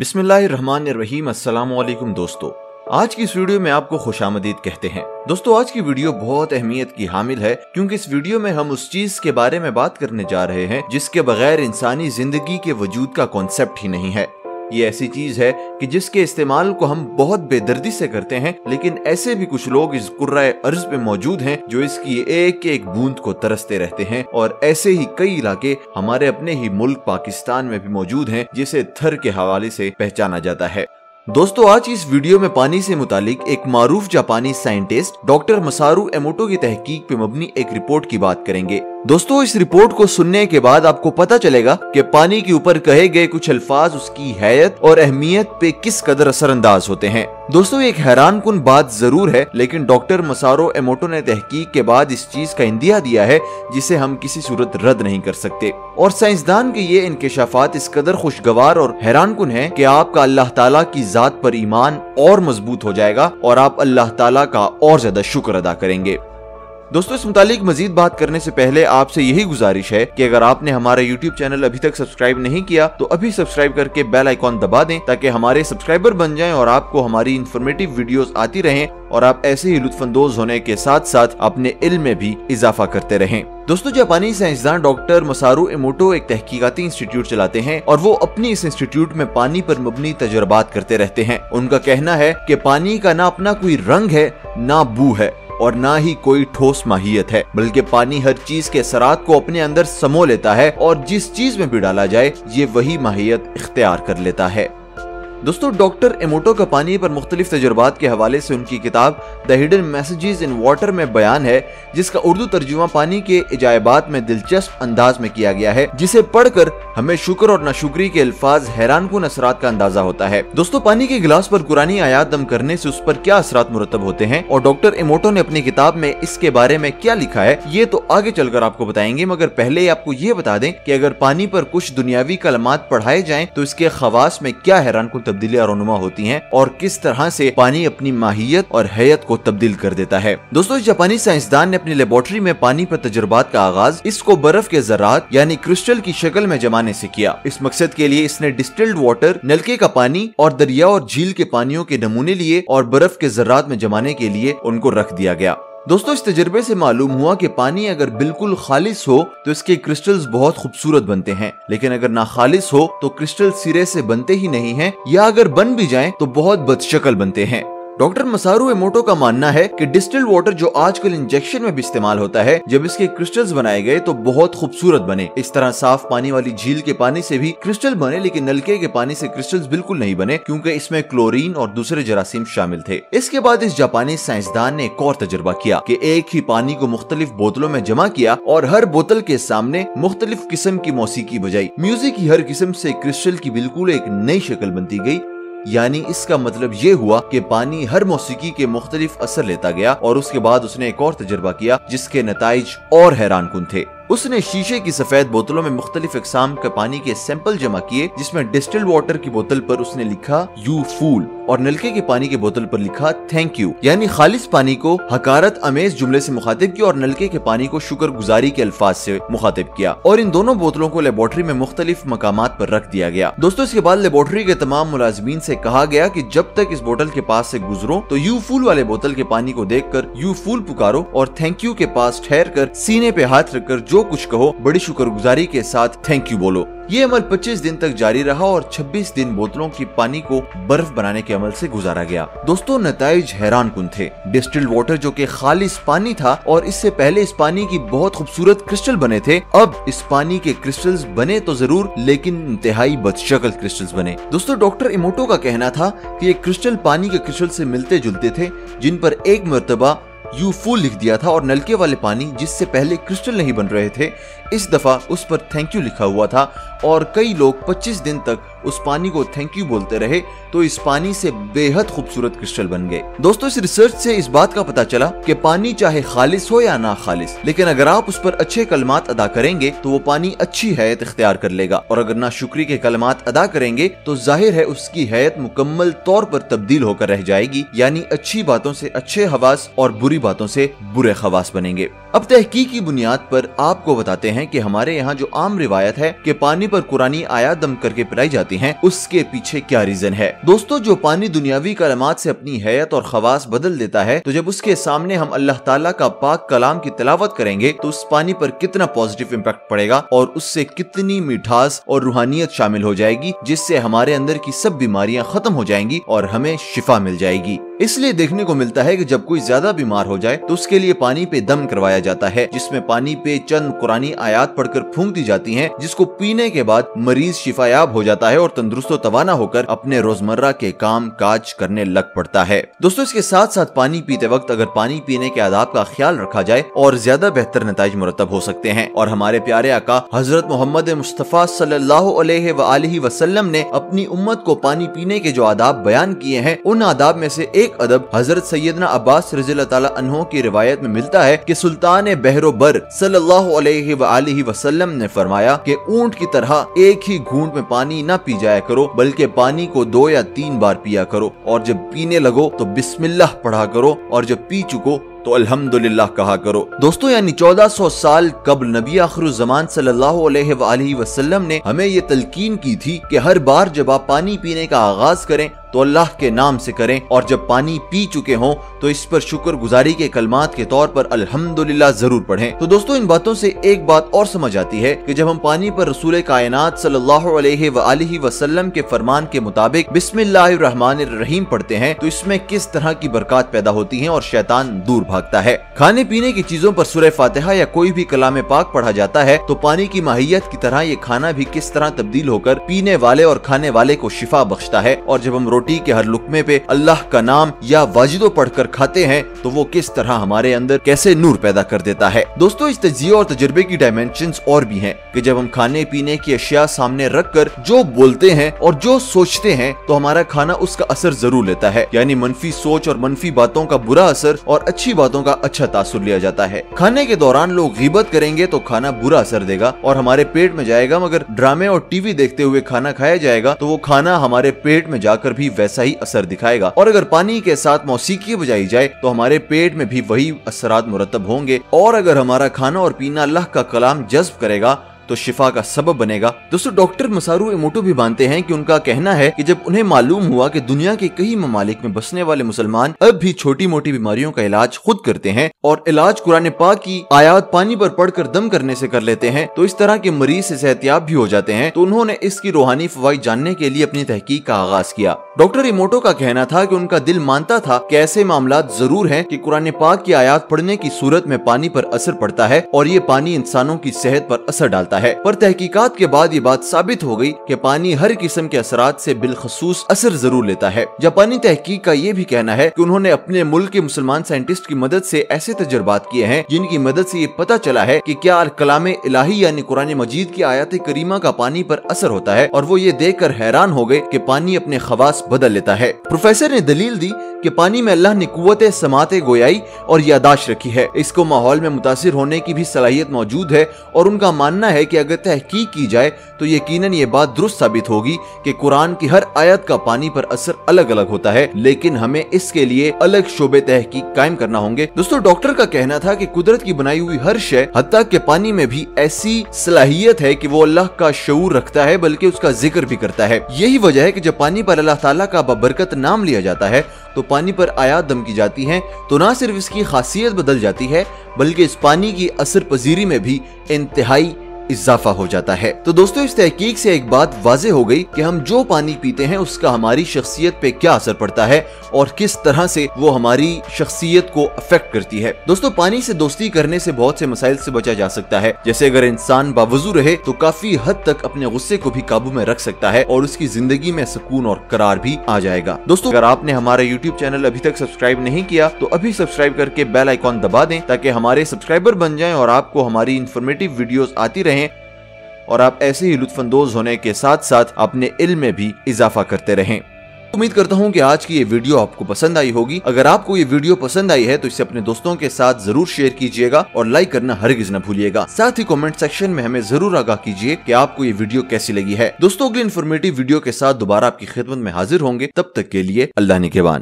بسم اللہ الرحمن الرحیم، السلام علیکم دوستو۔ آج کی اس ویڈیو میں آپ کو خوش آمدید کہتے ہیں۔ دوستو، آج کی ویڈیو بہت اہمیت کی حامل ہے، کیونکہ اس ویڈیو میں ہم اس چیز کے بارے میں بات کرنے جا رہے ہیں، جس کے بغیر انسانی زندگی کے وجود کا کانسیپٹ ہی نہیں ہے۔ یہ ایسی چیز ہے کہ جس کے استعمال کو ہم بہت بے دردی سے کرتے ہیں، لیکن ایسے بھی کچھ لوگ اس قرآن ارض پہ موجود ہیں جو اس کی ایک ایک بوند کو ترستے رہتے ہیں، اور ایسے ہی کئی علاقے ہمارے اپنے ہی ملک پاکستان میں بھی موجود ہیں، جسے تھر کے حوالے سے پہچانا جاتا ہے۔ دوستو، آج اس ویڈیو میں پانی سے متعلق ایک معروف جاپانی سائنٹسٹ ڈاکٹر مسارو ایموٹو کی تحقیق پہ مبنی ایک رپورٹ کی بات کریں گے۔ دوستو، اس رپورٹ کو سننے کے بعد آپ کو پتا چلے گا کہ پانی کے اوپر کہے گئے کچھ الفاظ، اس کی حیت اور اہمیت پہ کس قدر اثر انداز ہوتے ہیں۔ دوستو، ایک حیران کن بات ضرور ہے، لیکن ڈاکٹر مسارو ایموٹو نے تحقیق کے بعد اس چیز کا اندیا دیا ہے جسے ہم کسی صورت رد نہیں کر سکتے۔ اور سائنسدان کے یہ انکشافات اس قدر خوشگوار اور حیران کن ہیں کہ آپ کا اللہ تعالیٰ کی ذات پر ایمان اور مضبوط ہو جائے گا اور آپ اللہ تعالیٰ کا اور زیادہ شکر ادا کریں گے۔ دوستو، اس متعلق مزید بات کرنے سے پہلے آپ سے یہی گزارش ہے کہ اگر آپ نے ہمارا یوٹیوب چینل ابھی تک سبسکرائب نہیں کیا، تو ابھی سبسکرائب کر کے بیل آئیکن دبا دیں تاکہ ہمارے سبسکرائبر بن جائیں اور آپ کو ہماری انفارمیٹیو ویڈیوز آتی رہیں اور آپ ایسے ہی لطف اندوز ہونے کے ساتھ ساتھ اپنے علم میں بھی اضافہ کرتے رہیں۔ دوستو، جاپانی سائنسدان ڈاکٹر مسارو ایموٹو ایک تحقیقاتی انسٹیٹیوٹ چلاتے ہیں اور وہ اپنی اس انسٹیٹیوٹ میں پانی پر مبنی تجربات کرتے رہتے ہیں۔ ان کا کہنا ہے کہ پانی کا نہ اپنا کوئی رنگ ہے، نہ بو ہے۔ اور نہ ہی کوئی ٹھوس ماہیت ہے، بلکہ پانی ہر چیز کے اثرات کو اپنے اندر سمو لیتا ہے اور جس چیز میں بھی ڈالا جائے، یہ وہی ماہیت اختیار کر لیتا ہے۔ دوستو ڈاکٹر ایموٹو کا پانی پر مختلف تجربات کے حوالے سے ان کی کتاب the hidden messages in water میں بیان ہے، جس کا اردو ترجمہ پانی کے عجائبات میں دلچسپ انداز میں کیا گیا ہے۔ جسے پڑھ کر ہمیں شکر اور ناشکری کے الفاظ حیران کن اثرات کا اندازہ ہوتا ہے۔ دوستو، پانی کے گلاس پر قرآنی آیات دم کرنے سے اس پر کیا اثرات مرتب ہوتے ہیں؟ اور ڈاکٹر ایموٹو نے اپنی کتاب میں اس کے بارے میں کیا لکھا ہے؟ یہ تو آگے چل کر آپ کو بتائیں گے، مگر پہلے آپ کو یہ بتا دیں کہ اگر پانی پر کچھ دنیاوی کلمات پڑھائے جائیں تو اس کے خواص میں کیا حیران کن تبدیلیاں رونما ہوتی ہیں اور کس طرح سے پانی اپنی ماہیت اور حیت کو تبدیل کر دیتا ہے۔ دوستو جاپانی سائنسدان نے اپنی لیبورٹری میں پانی پر تجربات کا آغاز اس کو برف کے ذرات یعنی کرسٹل کی شکل میں جمانے سے کیا۔ اس مقصد کے لیے اس نے ڈسٹلڈ واٹر، نلکے کا پانی اور دریا اور جھیل کے پانیوں کے نمونے لیے اور برف کے ذرات میں جمانے کے لیے ان کو رکھ دیا گیا۔ دوستو، اس تجربے سے معلوم ہوا کہ پانی اگر بالکل خالص ہو تو اس کے کرسٹلز بہت خوبصورت بنتے ہیں۔ لیکن اگر نہ خالص ہو تو کرسٹل سرے سے بنتے ہی نہیں ہیں، یا اگر بن بھی جائیں تو بہت بد شکل بنتے ہیں۔ ڈاکٹر مسارو ایموٹو کا ماننا ہے کہ ڈسٹل واٹر جو آج کل انجیکشن میں بھی استعمال ہوتا ہے، جب اس کے کرسٹلز بنائے گئے تو بہت خوبصورت بنے۔ اس طرح صاف پانی والی جھیل کے پانی سے بھی کرسٹل بنے، لیکن نلکے کے پانی سے کرسٹلز بالکل نہیں بنے، کیونکہ اس میں کلورین اور دوسرے جراثیم شامل تھے۔ اس کے بعد اس جاپانی سائنسدان نے ایک اور تجربہ کیا کہ ایک ہی پانی کو مختلف بوتلوں میں جمع کیا اور ہر بوتل کے سامنے مختلف قسم کی موسیقی بجائی۔ میوزک کی ہر قسم سے کرسٹل کی بالکل ایک نئی شکل بنتی گئی۔ یعنی اس کا مطلب یہ ہوا کہ پانی ہر موسیقی کے مختلف اثر لیتا گیا اور اس کے بعد اس نے ایک اور تجربہ کیا جس کے نتائج اور حیران کن تھے۔ اس نے شیشے کی سفید بوتلوں میں مختلف اقسام کا پانی کے سیمپل جمع کیے، جس میں ڈسٹل واٹر کی بوتل پر اس نے لکھا یو فول اور نلکے کے پانی کے بوتل پر لکھا تھینک یو یعنی خالص پانی کو حکارت امیز جملے سے مخاطب کیا اور نلکے کے پانی کو شکر گزاری کے الفاظ سے مخاطب کیا۔ اور ان دونوں بوتلوں کو لیبورٹری میں مختلف مقامات پر رکھ دیا گیا۔ دوستو، اس کے بعد لیبورٹری کے تمام ملازمین سے کہا گیا کہ جب تک اس بوتل کے پاس سے گزرو، تو یو فول والے بوتل کے پانی کو دیکھ کر یو فول پکارو اور تھینک یو کے پاس ٹھہر کر سینے پہ ہاتھ رکھ کر جو کچھ کہو، بڑی شکر گزاری کے ساتھ تھینک یو بولو۔ یہ عمل پچیس دن تک جاری رہا اور چھبیس دن بوتلوں کی پانی کو برف بنانے کے عمل سے گزارا گیا۔ دوستو، نتائج حیران کن تھے۔ ڈسٹل واٹر جو کہ خالص پانی تھا اور اس سے پہلے اس پانی کی بہت خوبصورت کرسٹل بنے تھے، اب اس پانی کے کرسٹلز بنے تو ضرور، لیکن انتہائی بد شکل کرسٹلز بنے۔ دوستو، ڈاکٹر ایموٹو کا کہنا تھا کہ یہ کرسٹل پانی کے کرسٹل سے ملتے جلتے تھے، جن پر ایک مرتبہ یو فول لکھ دیا تھا اور نلکے والے پانی جس سے پہلے کرسٹل نہیں بن رہے تھے، اس دفعہ اس پر تھینک یو لکھا ہوا تھا اور کئی لوگ پچیس دن تک اس پانی کو تھینک یو بولتے رہے، تو اس پانی سے بے حد خوبصورت کرسٹل بن گئے۔ دوستو، اس ریسرچ سے اس بات کا پتا چلا کہ پانی چاہے خالص ہو یا نہ خالص لیکن اگر آپ اس پر اچھے کلمات ادا کریں گے، تو وہ پانی اچھی حیت اختیار کر لے گا۔ اور اگر نہ شکری کے کلمات ادا کریں گے، تو ظاہر ہے اس کی حیت مکمل طور پر تبدیل ہو کر رہ جائے گی یعنی اچھی باتوں سے اچھے حواس اور بری باتوں سے برے خواص بنیں گے۔ اب تحقیقی بنیاد پر آپ کو بتاتے ہیں کہ ہمارے یہاں جو عام روایت ہے کہ پانی پر قرآنی آیات دم کر کے پلائی جاتی ہیں، اس کے پیچھے کیا ریزن ہے؟ دوستو، جو پانی دنیاوی کلمات سے اپنی حیت اور خواص بدل دیتا ہے، تو جب اس کے سامنے ہم اللہ تعالیٰ کا پاک کلام کی تلاوت کریں گے، تو اس پانی پر کتنا پوزیٹیو امپیکٹ پڑے گا اور اس سے کتنی میٹھاس اور روحانیت شامل ہو جائے گی، جس سے ہمارے اندر کی سب بیماریاں ختم ہو جائیں گی اور ہمیں شفا مل جائے گی۔ اس لیے دیکھنے کو ملتا ہے کہ جب کوئی زیادہ بیمار ہو جائے، تو اس کے لیے پانی پہ دم کروایا جائے جاتا ہے، جس میں پانی پہ چند قرآنی آیات پڑھ کر پھونک دی جاتی ہیں، جس کو پینے کے بعد مریض شفایاب ہو جاتا ہے اور تندرست و توانا ہو کر اپنے روزمرہ کے کام کاج کرنے لگ پڑتا ہے۔ دوستو، اس کے ساتھ ساتھ پانی پیتے وقت اگر پانی پینے کے آداب کا خیال رکھا جائے اور زیادہ بہتر نتائج مرتب ہو سکتے ہیں۔ اور ہمارے پیارے آقا حضرت محمد مصطفیٰ صلی اللہ علیہ وآلہ وسلم نے اپنی امت کو پانی پینے کے جو آداب بیان کیے ہیں، ان آداب میں سے ایک ادب حضرت سیدنا عباس رضی اللہ تعالیٰ عنہ کی روایت میں ملتا ہے کہ سلطان بحر و بر صلی اللہ علیہ وآلہ وسلم نے فرمایا کہ اونٹ کی طرح ایک ہی گھونٹ میں پانی نہ پی جایا کرو، بلکہ پانی کو دو یا تین بار پیا کرو اور جب پینے لگو تو بسم اللہ پڑھا کرو اور جب پی چکو تو الحمدللہ کہا کرو۔ دوستو یعنی چودہ سو سال قبل نبی آخر الزمان صلی اللہ علیہ وآلہ وسلم نے ہمیں یہ تلقین کی تھی کہ ہر بار جب آپ پانی پینے کا آغاز کریں تو اللہ کے نام سے کریں اور جب پانی پی چکے ہوں تو اس پر شکر گزاری کے کلمات کے طور پر الحمدللہ ضرور پڑھیں۔ تو دوستو، ان باتوں سے ایک بات اور سمجھ آتی ہے کہ جب ہم پانی پر رسول کائنات صلی اللہ علیہ وآلہ وسلم کے فرمان کے مطابق بسم اللہ الرحمن الرحیم پڑھتے ہیں تو اس میں کس طرح کی برکات پیدا ہوتی ہیں اور شیطان دور بھاگتا ہے۔ کھانے پینے کی چیزوں پر سورہ فاتحہ یا کوئی بھی کلام پاک پڑھا جاتا ہے تو پانی کی ماہیت کی طرح یہ کھانا بھی کس طرح تبدیل ہو کر پینے والے اور کھانے والے کو شفا بخشتا ہے۔ اور جب ہم روٹی کے ہر لکمے پہ اللہ کا نام یا واجدوں پڑھ کر کھاتے ہیں تو وہ کس طرح ہمارے اندر کیسے نور پیدا کر دیتا ہے۔ دوستو، اس تجزیہ اور تجربے کی ڈائمنشنز اور بھی ہیں کہ جب ہم کھانے پینے کی اشیاء سامنے رکھ کر جو بولتے ہیں اور جو سوچتے ہیں تو ہمارا کھانا اس کا اثر ضرور لیتا ہے۔ یعنی منفی سوچ اور منفی باتوں کا برا اثر اور اچھی باتوں کا اچھا تاثر لیا جاتا ہے۔ کھانے کے دوران لوگ غیبت کریں گے تو کھانا برا اثر دے گا اور ہمارے پیٹ میں جائے گا، مگر ڈرامے اور ٹی وی دیکھتے ہوئے کھانا کھایا جائے گا تو وہ کھانا ہمارے پیٹ میں جا کر بھی ویسا ہی اثر دکھائے گا۔ اور اگر پانی کے ساتھ موسیقی بجائی جائے تو ہمارے پیٹ میں بھی وہی اثرات مرتب ہوں گے۔ اور اگر ہمارا کھانا اور پینا اللہ کا کلام جذب کرے گا تو شفا کا سبب بنے گا۔ دوستو ڈاکٹر مسارو ایموٹو بھی مانتے ہیں کہ ان کا کہنا ہے کہ جب انہیں معلوم ہوا کہ دنیا کے کئی ممالک میں بسنے والے مسلمان اب بھی چھوٹی موٹی بیماریوں کا علاج خود کرتے ہیں اور علاج قرآن پاک کی آیات پانی پر پڑھ کر دم کرنے سے کر لیتے ہیں، تو اس طرح کے مریض سے صحتیاب بھی ہو جاتے ہیں، تو انہوں نے اس کی روحانی فوائد جاننے کے لیے اپنی تحقیق کا آغاز کیا۔ ڈاکٹر ایموٹو کا کہنا تھا کہ ان کا دل مانتا تھا کہ ایسے معاملات ضرور ہیں کہ قرآن پاک کی آیات پڑھنے کی صورت میں پانی پر اثر پڑتا ہے اور یہ پانی انسانوں کی صحت پر اثر ڈالتا ہے۔ پر تحقیقات کے بعد یہ بات ثابت ہو گئی کہ پانی ہر قسم کے اثرات سے بالخصوص اثر ضرور لیتا ہے۔ جاپانی تحقیق کا یہ بھی کہنا ہے کہ انہوں نے اپنے ملک کے مسلمان سائنٹسٹ کی مدد سے ایسے تجربات کیے ہیں جن کی مدد سے یہ پتا چلا ہے کہ کیا کلام الہی یعنی قرآن مجید کی آیات کریمہ کا پانی پر اثر ہوتا ہے اور وہ یہ دیکھ کر حیران ہو گئے کہ پانی اپنے خواص بدل لیتا ہے۔ پروفیسر نے دلیل دی کہ پانی میں اللہ نے قوت سماعت گویائی اور یاداشت رکھی ہے۔ اس کو ماحول میں متاثر ہونے کی بھی صلاحیت موجود ہے اور ان کا ماننا ہے کہ اگر تحقیق کی جائے تو یقیناً یہ بات درست ثابت ہوگی کہ قرآن کی ہر آیت کا پانی پر اثر الگ الگ ہوتا ہے، لیکن ہمیں اس کے لیے الگ شعبے تحقیق قائم کرنا ہوں گے۔ دوستو، ڈاکٹر کا کہنا تھا کہ قدرت کی بنائی ہوئی ہر شے، حتیٰ کہ پانی میں بھی ایسی صلاحیت ہے کہ وہ اللہ کا شعور رکھتا ہے، بلکہ اس کا ذکر بھی کرتا ہے۔ یہی وجہ ہے کہ جب پانی پر اللہ تعالیٰ کا ببرکت نام لیا جاتا ہے، تو پانی پر آیات دم کی جاتی ہیں، تو نہ صرف اس کی خاصیت بدل جاتی ہے، بلکہ اس پانی کی اثر پذیری میں بھی انتہائی اضافہ ہو جاتا ہے۔ تو دوستو، اس تحقیق سے ایک بات واضح ہو گئی کہ ہم جو پانی پیتے ہیں، اس کا ہماری شخصیت پہ کیا اثر پڑتا ہے اور کس طرح سے وہ ہماری شخصیت کو افیکٹ کرتی ہے۔ دوستو، پانی سے دوستی کرنے سے بہت سے مسائل سے بچا جا سکتا ہے۔ جیسے اگر انسان باوضو رہے، تو کافی حد تک اپنے غصے کو بھی قابو میں رکھ سکتا ہے اور اس کی زندگی میں سکون اور قرار بھی آ جائے گا۔ دوستو، اگر آپ نے ہمارا یوٹیوب چینل ابھی تک سبسکرائب نہیں کیا، تو ابھی سبسکرائب کر کے بیل آئیکن دبا دیں تاکہ ہمارے سبسکرائبر بن جائیں اور آپ کو ہماری انفارمیٹیو ویڈیوز آتی رہیں۔ اور آپ ایسے ہی لطف اندوز ہونے کے ساتھ ساتھ اپنے علم میں بھی اضافہ کرتے رہیں۔ امید کرتا ہوں کہ آج کی یہ ویڈیو آپ کو پسند آئی ہوگی۔ اگر آپ کو یہ ویڈیو پسند آئی ہے تو اسے اپنے دوستوں کے ساتھ ضرور شیئر کیجیے گا اور لائک کرنا ہرگز نہ بھولیے گا۔ ساتھ ہی کومنٹ سیکشن میں ہمیں ضرور آگاہ کیجیے کہ آپ کو یہ ویڈیو کیسی لگی ہے۔ دوستوں اگلی انفارمیٹیو ویڈیو کے ساتھ دوبارہ آپ کی خدمت میں حاضر ہوں گے۔ تب تک کے لیے اللہ نگہبان۔